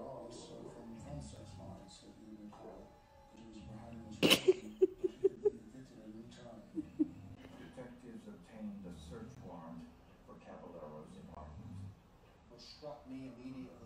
also from Frances Lawrence, that you recall, that he was behind this but he could be evicted at any time. Detectives obtained a search warrant for Caballero's apartment. What struck me immediately